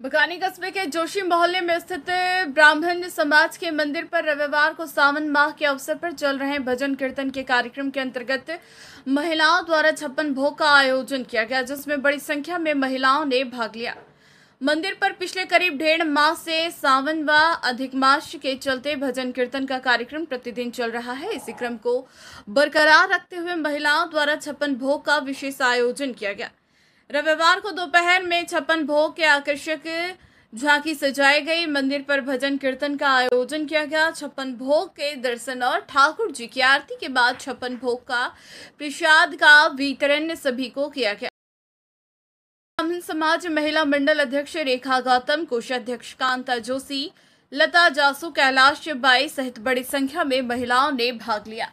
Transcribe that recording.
बकानी कस्बे के जोशी मोहल्ले में स्थित ब्राह्मण समाज के मंदिर पर रविवार को सावन माह के अवसर पर चल रहे भजन कीर्तन के कार्यक्रम के अंतर्गत महिलाओं द्वारा छप्पन भोग का आयोजन किया गया, जिसमें बड़ी संख्या में महिलाओं ने भाग लिया। मंदिर पर पिछले करीब डेढ़ माह से सावन व अधिक मास के चलते भजन कीर्तन का कार्यक्रम प्रतिदिन चल रहा है। इसी क्रम को बरकरार रखते हुए महिलाओं द्वारा छप्पन भोग का विशेष आयोजन किया गया। रविवार को दोपहर में छप्पन भोग के आकर्षक झांकी सजाई गई। मंदिर पर भजन कीर्तन का आयोजन किया गया। छप्पन भोग के दर्शन और ठाकुर जी की आरती के बाद छप्पन भोग का प्रसाद का वितरण सभी को किया गया। ब्राह्मण समाज महिला मंडल अध्यक्ष रेखा गौतम, कोषाध्यक्ष कांता जोशी, लता जासू, कैलाश बाई सहित बड़ी संख्या में महिलाओं ने भाग लिया।